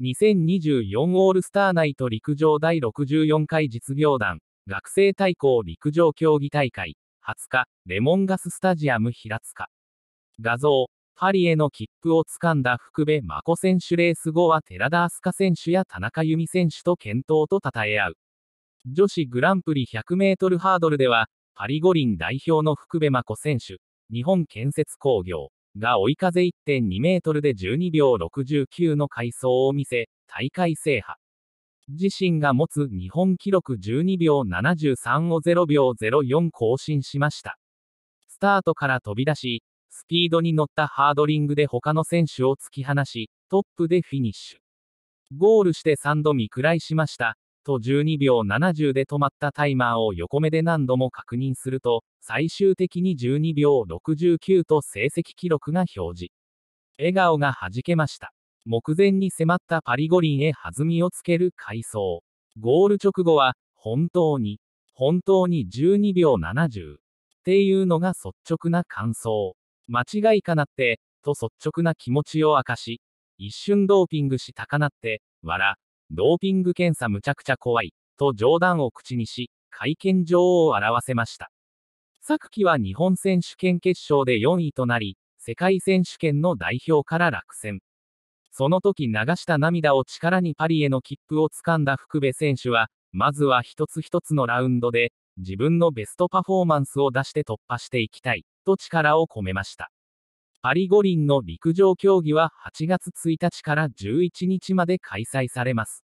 2024オールスターナイト陸上第64回実業団、学生対抗陸上競技大会、20日、レモンガススタジアム平塚。画像、パリへの切符をつかんだ福部真子選手レース後は寺田明日香選手や田中由美選手と健闘と称え合う。女子グランプリ100メートルハードルでは、パリ五輪代表の福部真子選手、日本建設工業が追い風1.2メートルで12秒69の回走を見せ、大会制覇。自身が持つ日本記録12秒73を0秒04更新しました。スタートから飛び出し、スピードに乗ったハードリングで他の選手を突き放し、トップでフィニッシュ。ゴールして3度見食らいしました。と12秒70で止まったタイマーを横目で何度も確認すると、最終的に12秒69と成績記録が表示。笑顔が弾けました。目前に迫ったパリ五輪へ弾みをつける回想。ゴール直後は、本当に、本当に12秒70。っていうのが率直な感想。間違いかなって、と率直な気持ちを明かし、一瞬ドーピングしたかなって、わら、ドーピング検査むちゃくちゃ怖い、と冗談を口にし、会見場を表せました。昨季は日本選手権決勝で4位となり、世界選手権の代表から落選。その時流した涙を力にパリへの切符をつかんだ福部選手は、まずは一つ一つのラウンドで、自分のベストパフォーマンスを出して突破していきたい、と力を込めました。パリ五輪の陸上競技は8月1日から11日まで開催されます。